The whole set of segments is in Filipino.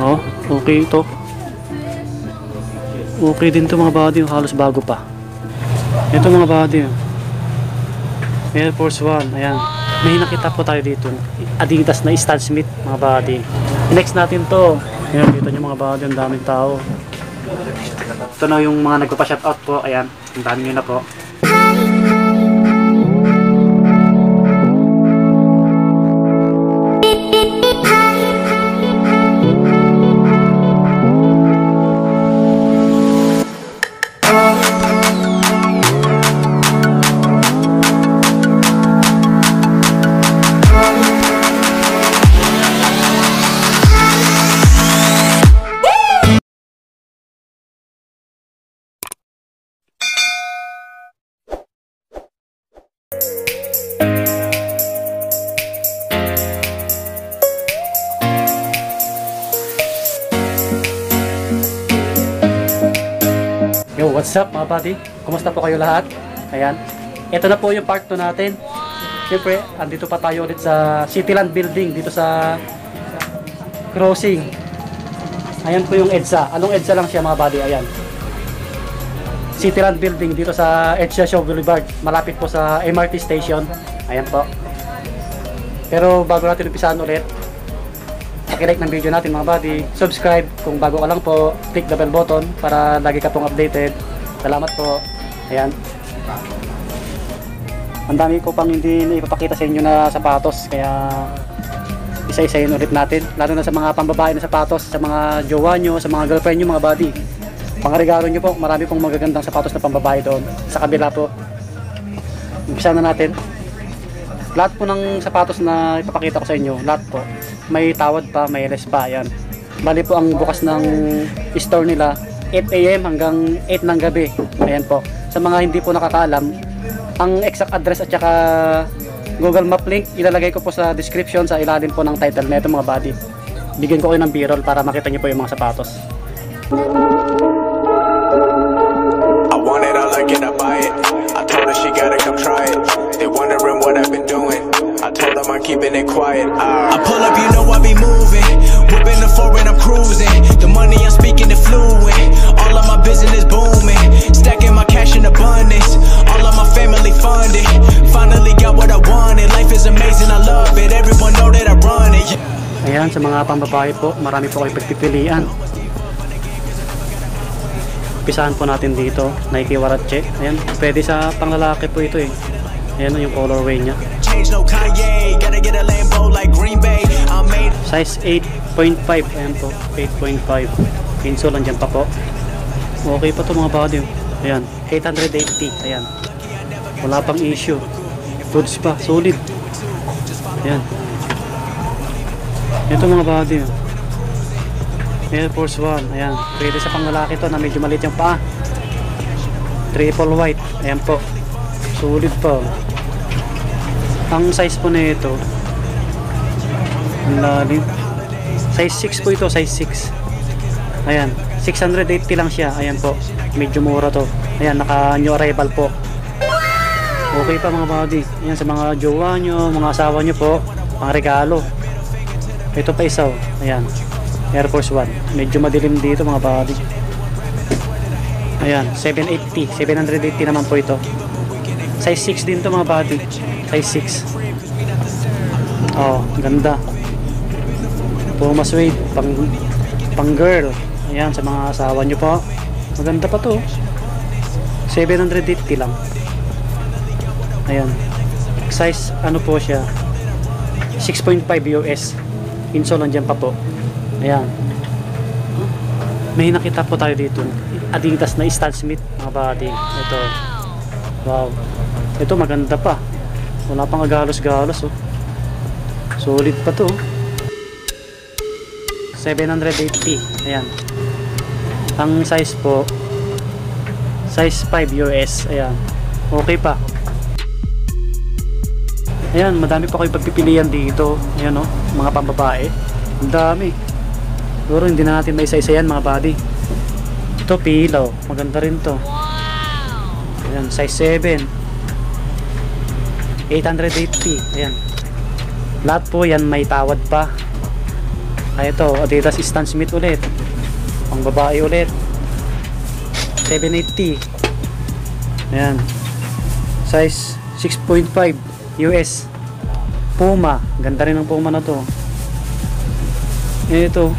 Oh, okay ito. Okay din to mga body, halos bago pa. Ito mga body. Air Force One, ayan. May nakita po tayo dito. Adidas na Stan Smith, mga body. Next natin to. Ayan, dito nyo mga body, ang daming tao. Ito na yung mga nagpapa-shoutout po, ayan. Ang dami nyo na po. Buddy? Kumusta po kayo lahat? Ayan. Ito na po yung part 2 natin. Siyempre, andito pa tayo ulit sa Cityland Building dito sa crossing. Ayan po yung EDSA. Anong EDSA lang siya mga buddy? Ayan. Cityland Building dito sa EDSA Show Boulevard. Malapit po sa MRT station. Ayan po. Pero bago natin umpisahan ulit, pakilike ng video natin mga buddy. Subscribe kung bago ka lang po. Click the bell button para lagi ka pong updated. Salamat po. Ayan. Ang dami ko pang hindi ipapakita sa inyo na sapatos. Kaya isa-isayin ulit natin. Lalo na sa mga pambabae na sapatos, sa mga jowa nyo, sa mga girlfriend nyo, mga buddy. Pangaregalo nyo po, marami pong magagandang sapatos na pambabae doon. Sa kabila po. Umpisa na natin. Lahat po ng sapatos na ipapakita ko sa inyo, lahat po, may tawad pa, may less pa, yan. Bali po ang bukas ng store nila, 8 a.m. hanggang 8 ng gabi. Ayan po. Sa mga hindi po nakakaalam, ang exact address at saka Google Map link, ilalagay ko po sa description sa ilalim po ng title na ito mga buddy. Bigyan ko kayo ng b-roll para makita niyo po yung mga sapatos. Keeping it quiet. Ah. I pull up, you know I be moving. Whipping the foreign, I'm cruising. The money I'm speaking it fluent. All of my business booming. Stacking my cash in abundance. All of my family funded. Finally got what I wanted. Life is amazing, I love it. Everyone know that I run it. Ayan, sa mga pambabae po, marami po kayo pagpipilian. Pisahan po natin dito, Nike Warache. Ayan, pwede sa panglalaki po ito eh. Ayan yung colorway niya. Change no Kanye. Gotta get a Lambo like Green Bay. I made Size 8.5. Ayan po, 8.5. Insole andyan pa po. Okay pa to mga body. Ayan, 880. Ayan. Wala pang issue. Goods pa, solid. Ayan. Ito mga body. oh. Air Force One. Ayan. Pwede sa panglalaki to na medyo maliit yung paa. Triple white. Ayan po. Solid pa. Ang size po na ito. Size 6 po ito. Size 6. Ayan. 680 lang siya. Ayan po. Medyo mura to. Ayan. Naka new arrival po. Okay pa mga body. Ayan sa mga jowa nyo, mga asawa nyo po. Mga regalo. Ito pa isa. oh. Ayan. Air Force One. Medyo madilim dito mga body. Ayan. 780. 780 naman po ito. Size 6 din to mga body. Size 6. Oh, ganda. Puma suede. Pang, pang girl. Ayan, sa mga asawa nyo po. Maganda pa to. 780 lang. Ayan. Size, ano po siya? 6.5 US. Insole nandiyan pa po. Ayan. May nakita po tayo dito. Adidas na Stan Smith, mga buddy. Ito. Wow. Ito maganda pa. Wala pang agalos-galos oh. Solid pa to. oh. 780. Ayan. Ang size po size 5 US. Ayan. Okay pa. Ayan, madami pa kayo pagpipilian dito. Ayan oh, mga pambabae. Ang dami. Siguro hindi na natin may isa-isa yan mga buddy. Ito pillow. Maganda rin to. Ayan, size 7. 880. Ayan. Lahat po yan may tawad pa. Ay ito, Adidas Stan Smith ulit. Pang babae ulit. 780. Ayan. Size 6.5 US. Puma. Ganda rin ng Puma na to. Ito.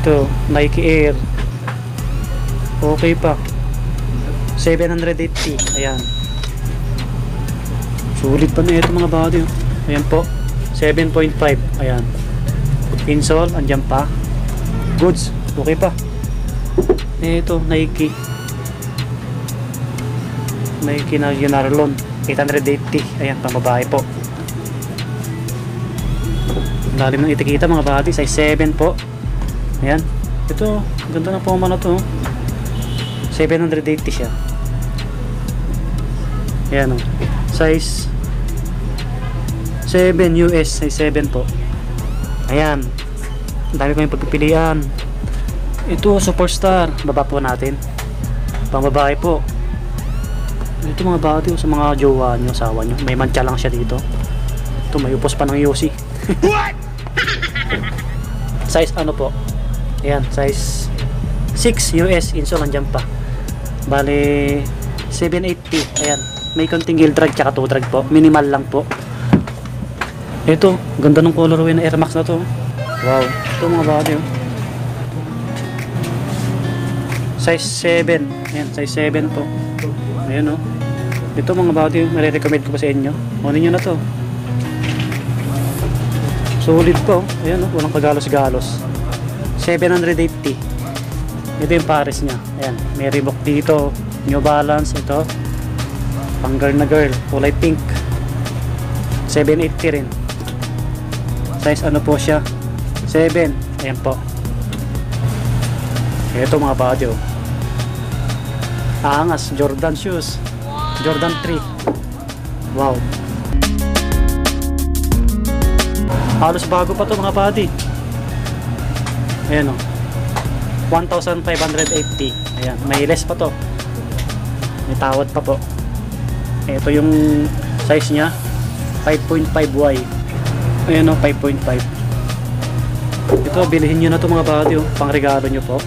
Ito, Nike Air. Okay pa. 780. Ayan. Sulit pa na ito mga body. oh. Ayan po. 7.5. Ayan. Insole, andyan pa. Goods. Okay pa. Ito, Nike. Nike na Unarlon. 880. Ayan, pang babae po. Lalim ng itikita mga body. Size 7 po. Ayan. Ito, ganda na puma na to. Oh. 780 siya. Ayan o. Size 7 US. Size 7 po. Ayan. Ang dami ko yung pagpipilian. Ito, superstar. Baba po natin. Pang babae po. Ito mga bati sa mga jowa nyo, asawa nyo. May mancha lang siya dito. Ito, may upos pa ng Yossi. size ano po? Ayan, size 6 US. Insole andyan pa. Bale, 780. Ayan. May konting heel drag tsaka toe drag po. Minimal lang po. Ito, ganda ng colorway na Air Max na to. Wow. Ito mga bati oh. Size 7. Ayan, size 7 po. Ayan oh. Ito mga bati, nare-recommend ko pa sa inyo. Kunin nyo na to. Solid po. Ayan oh, walang kagalos-galos. 780. Ito yung pares niya. Ayan, may Reebok dito. New Balance, ito. Pang girl na girl, kulay pink. 780 rin. Size ano po siya? 7. Ayan po. Ito mga body oh. Aangas, Jordan shoes. Jordan 3. Wow. Halos bago pa to mga body. Ayan o. 1,580. Ayan. May less pa to. May tawad pa po. Ito yung size niya. 5.5Y. Ayan o. 5.5. Ito, bilhin nyo na to mga body oh. Pang regalo nyo po.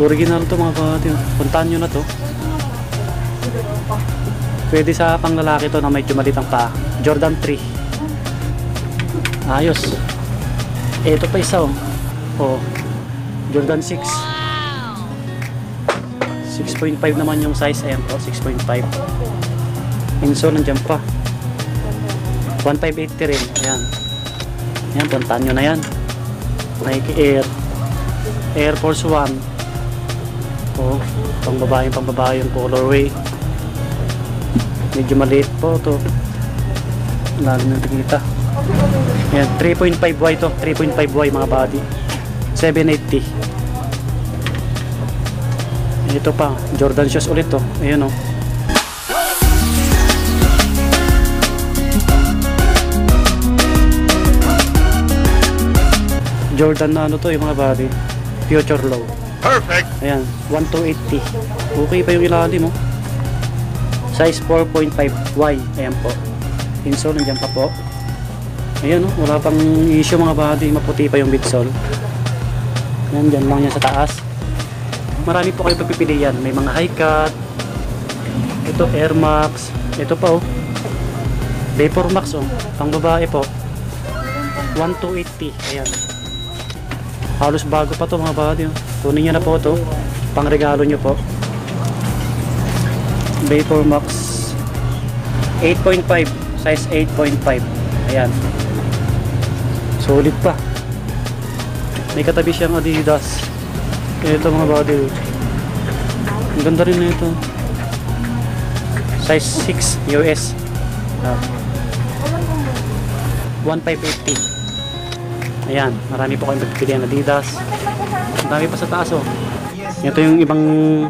Original to mga body oh. Puntahan nyo na to. Pwede sa pang lalaki to na medyo malitang pa. Jordan 3. Ayos. Ito pa isa oh. Oh. Jordan 6. 6.5 naman yung size. Ayan po, 6.5. Insole nandiyan pa. 1580 rin. Ayan. Ayan, puntahan nyo na yan. Nike Air. Air Force 1. Oh, pang babae, pang babae yung colorway. Medyo maliit po to. Lalo na kita. Ayan, 3.5Y to. 3.5Y mga body. 780. Ito pa, Jordan shoes ulit to. Ayun oh. Jordan na ano to yung mga body. Future low. Perfect. Ayan, 1280. Okay pa yung ilalim mo. Size 4.5Y. Ayan po. Insole nandiyan pa po. Ayan oh, wala pang issue mga body. Maputi pa yung midsole. Ayan, dyan lang yan sa taas. Marami po kayo pagpipilian. May mga high cut. Ito Air Max. Ito pa oh. Vapor Max oh. Pang babae po. 1280. Ayan. Halos bago pa to mga body. oh. Kunin nyo na po to. Pang regalo nyo po. Vapor Max 8.5. Size 8.5. Ayan. Solid pa. May katabi siyang Adidas. Ito mga body. Ang ganda rin na ito. Size 6 US. Ah. 1580. Ayan, marami po kayong pagpipilian Adidas. Ang dami pa sa taas oh. Ito yung ibang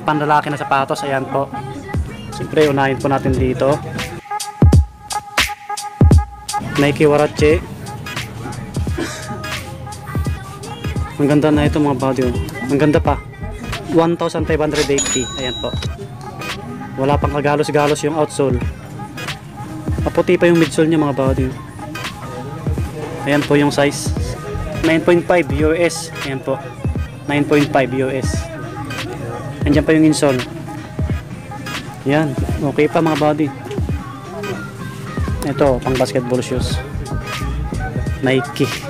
panlalaki na sapatos. Ayan po. Siyempre, unahin po natin dito. Nike Warache. Ang ganda na ito mga body oh. Ang ganda pa. 1,580. Ayan po. Wala pang kagalos-galos yung outsole. Maputi pa yung midsole niya mga body. Ayan po yung size. 9.5 US. Ayan po. 9.5 US. Andiyan pa yung insole. Yan. Okay pa mga body. Ito, pang basketball shoes. Nike.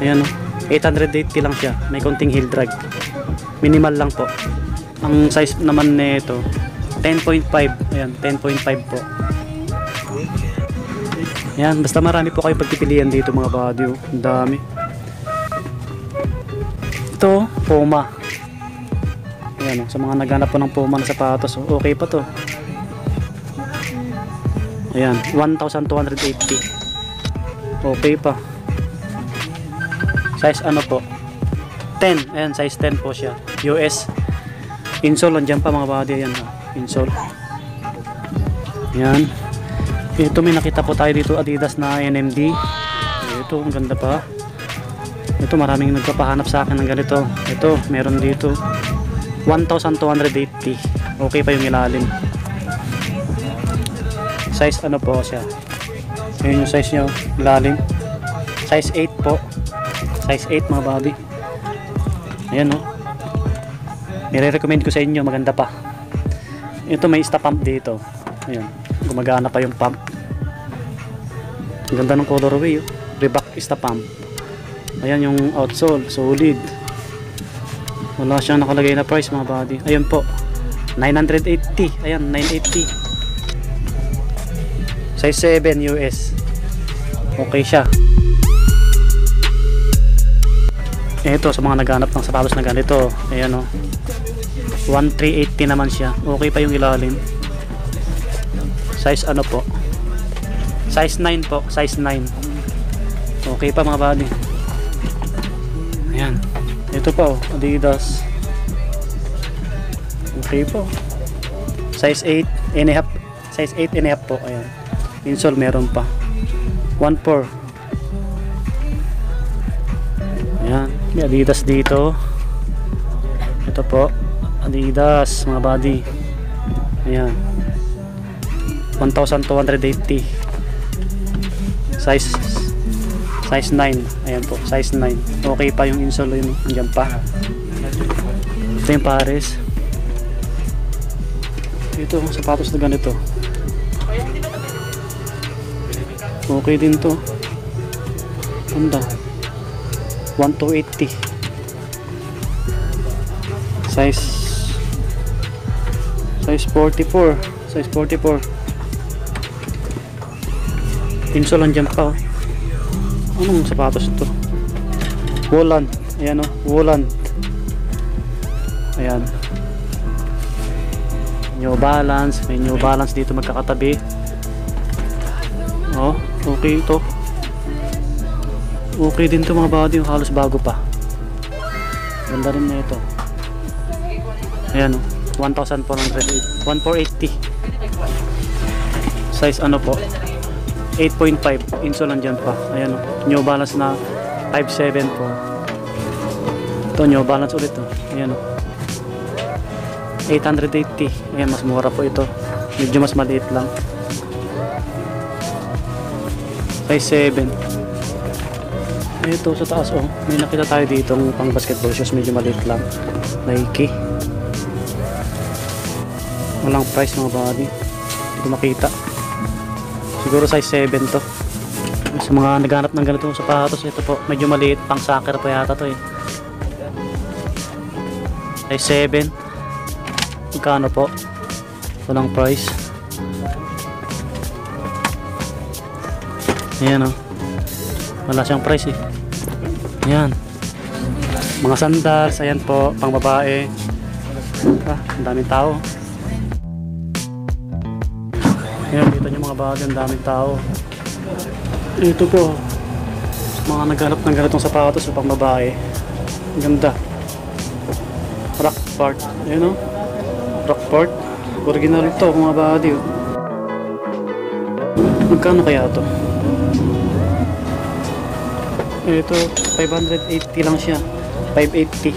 Ayan o. 880 lang siya. May konting heel drag. Minimal lang po. Ang size naman nito 10.5. Ayan, 10.5 po. Ayan, basta marami po kayo pagpipilian dito mga body. oh. Ang dami. Ito, Puma. Ayan, oh, sa mga naghanap po ng Puma na sapatos, okay pa to. Ayan, 1,280. Okay pa. Size ano po? 10. Ayan, size 10 po siya. US. Insole, andyan pa mga body. Ayan, oh, insole. Ayan. Ito may nakita po tayo dito Adidas na NMD. Ito, ang ganda pa. Ito, maraming nagpapahanap sa akin ng ganito. Ito, meron dito. 1,280. Okay pa yung ilalim. Size ano po siya? Ayun yung size niya, oh. ilalim. Size 8 po. Size 8 mga babi. Ayan o. Oh. Nire-recommend ko sa inyo, maganda pa. Ito may ista pump dito. Ayan, gumagana pa yung pump. Ganda ng colorway oh. Reebok ista pump. Ayan yung outsole, solid. Wala siyang nakalagay na price mga buddy. Ayun po. 980. Ayan, 980. Size 7 US. Okay siya. Ito sa mga naghanap ng sapatos na ganito. Ayan o. 1380 naman siya. Okay pa yung ilalim. Size ano po? Size 9 po. Size 9. Okay pa mga buddy. Ayan. Ito pa oh. Adidas. Okay po. Size 8 and a half. Size 8 and a half po. Ayan. Insole meron pa. 1.4. Ayan. May Adidas dito. Ito po. Adidas mga buddy. Ayan. 1,280. Size size 9. Ayan po. Size 9. Okay pa yung insole yun. Pa. Ito yung pares. Ito, sapatos na ganito. Okay din to. Ganda. 1,280. Size size 44. Size 44. Insole lang dyan pa. oh. Anong sapatos to? Woolen. Ayan o. Woolen. Ayan. New Balance. May New Balance dito magkakatabi. Oh, okay ito. Okay din to mga body. Halos bago pa. Ganda rin na ito. Ayan o. 1,480. 1,480. Size ano po? 8.5 insole nandyan pa ayan o New Balance na 5.7 po ito New Balance ulit o ayan o 880 ayan mas mura po ito medyo mas maliit lang size 7 ito sa taas o may nakita tayo dito pang basketball shoes. Medyo maliit lang. Nike. Walang price mga body hindi ko makita. Siguro size 7 to. Sa mga naghanap ng ganitong sapatos ito po. Medyo maliit. Pang soccer po yata to eh. Size 7 magkano po? Walang price. Ayan o wala siyang price eh ayan mga sandals ayan po pang babae ah, ang daming tao Ayan, kita nyo mga bagay, ang daming tao. Ito po, mga naghanap ng ganitong sapatos sa pang babae. Ganda. Rockport. Ayan o. Rockport. Original ito, mga body. Oh. Magkano kaya to? Ito, 580 lang siya. 580.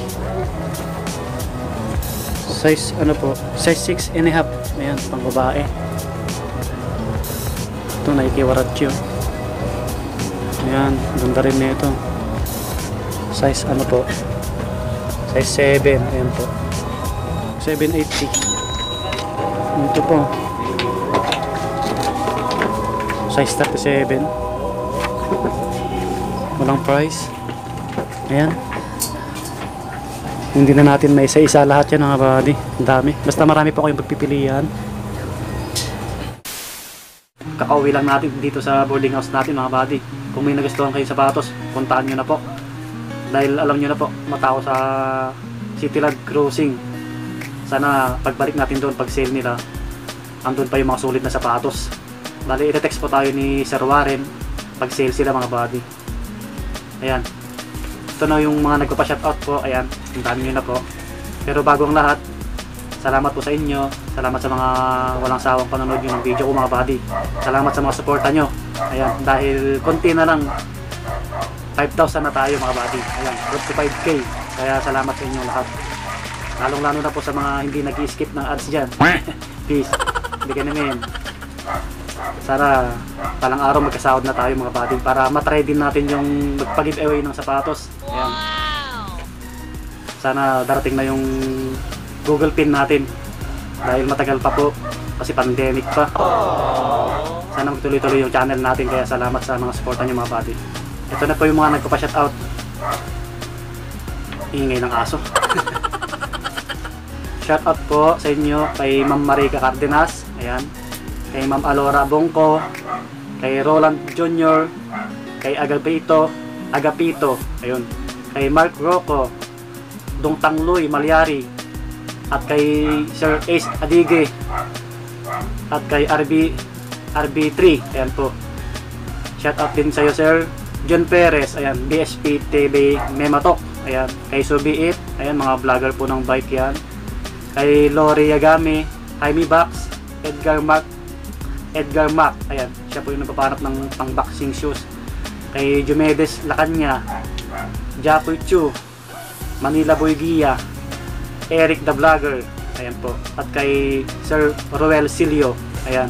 Size, ano po? Size 6 and a half. Ayan, pang babae. Ito, Warachi. oh. Ayan, ganda rin na ito. Size ano po? Size 7. Ayan po. 780. Ito po. Size 37. Walang price. Ayan. Hindi na natin may isa-isa lahat yan mga buddy. Dami. Basta marami po kayong pagpipilian. Kakauwi lang natin dito sa boarding house natin mga buddy. Kung may nagustuhan kayo sapatos, puntahan nyo na po. Dahil alam nyo na po, matao sa Cityland Cruising. Sana pagbalik natin doon pag sale nila, andun pa yung mga sulit na sapatos. Bali, ite-text po tayo ni Sir Warren pag sale sila mga buddy. Ayan. Ito na yung mga nagpapa-shoutout po. Ayan, puntahan nyo na po. Pero bago ang lahat, salamat po sa inyo. Salamat sa mga walang sawang panonood nyo ng video ko mga buddy. Salamat sa mga suporta nyo. Ayan, dahil konti na lang 5,000 na tayo mga buddy. Ayan, road to 5K. Kaya salamat sa inyo lahat. Lalong lalo na po sa mga hindi nag-skip ng ads dyan. Peace. Hindi ka namin. Sana talang araw magkasahod na tayo mga buddy para matry din natin yung magpag-giveaway ng sapatos. Ayan. Sana darating na yung Google Pin natin dahil matagal pa po kasi pandemic pa. Sana magtuloy-tuloy yung channel natin kaya salamat sa mga suporta niyo mga buddy. Ito na po yung mga nagpa-shoutout. Ingay ng aso. Shoutout po sa inyo kay Ma'am Marica Cardenas. Ayan. Kay Ma'am Alora Bongko. Kay Roland Jr. Kay Agapito. Agapito. Ayun. Kay Mark Rocco. Dong Tangloy Malyari. At kay Sir Ace Adige. At kay RB RB3. Ayan po. Shoutout din sa iyo Sir John Perez. Ayan. BSP TV Mematok. Ayan. Kay Subiit. Ayan. Mga vlogger po ng bike yan kay Lori Yagami, Jaime Bax, Edgar Mac, Edgar Mac, ayan, siya po yung nagpapanap ng pang boxing shoes. Kay Jumedes Lacanya, Japoy Chu, Manila Boy Gia, Eric the Vlogger, ayan po. At kay Sir Roel Silio, ayan.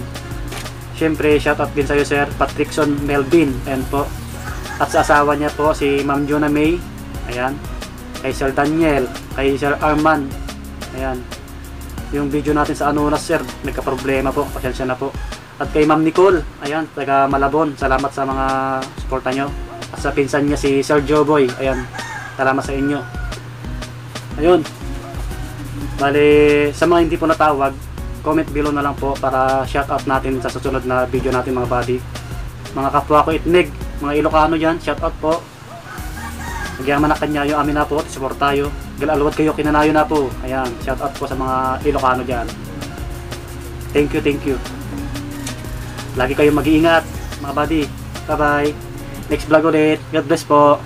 Siyempre, shoutout din sa'yo Sir Patrickson Melvin, ayan po. At sa asawa niya po, si Ma'am Jonah May, ayan. Kay Sir Daniel, kay Sir Arman, ayan. Yung video natin sa Anunas Sir, nagka-problema po, pasensya na po. At kay Ma'am Nicole, ayan, taga Malabon, salamat sa mga suporta nyo. At sa pinsan niya si Sir Joboy, ayan, salamat sa inyo. Ayun. Bale, sa mga hindi po natawag, comment below na lang po para shout out natin sa susunod na video natin mga buddy. Mga kapwa ko itnig, mga Ilocano dyan, shout out po. Nagyaman na kanya amin na po, support tayo. Galalawad kayo, kinanayo na po. Ayan, shout out po sa mga Ilocano dyan. Thank you, thank you. Lagi kayong mag-iingat, mga buddy. Bye-bye. Next vlog ulit. God bless po.